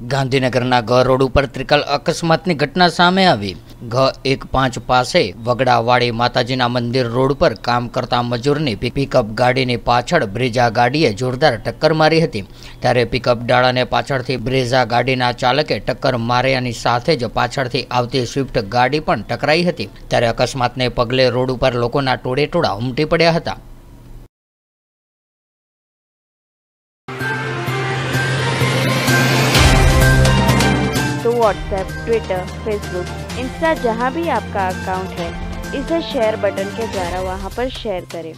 ગાંધીનગરના ઘ રોડ ઉપર ત્રિકલ અકસ્માતની ઘટના સામે આવી. ઘ એક પાંચ પાસે વગડાવાડી માતાજીના મંદિર રોડ પર કામ કરતા મજૂરની પિકઅપ ગાડીની પાછળ બ્રેજા ગાડીએ જોરદાર ટક્કર મારી હતી. ત્યારે પિકઅપ ડાળાને પાછળથી બ્રેઝા ગાડીના ચાલકે ટક્કર માર્યાની સાથે જ પાછળથી આવતી સ્વિફ્ટ ગાડી પણ ટકરાઈ હતી. ત્યારે અકસ્માતને પગલે રોડ ઉપર લોકોના ટોળે ટોળા ઉમટી પડ્યા હતા. व्हाट्सएप ट्विटर फेसबुक इंस्टा जहाँ भी आपका अकाउंट है इसे शेयर बटन के द्वारा वहाँ पर शेयर करें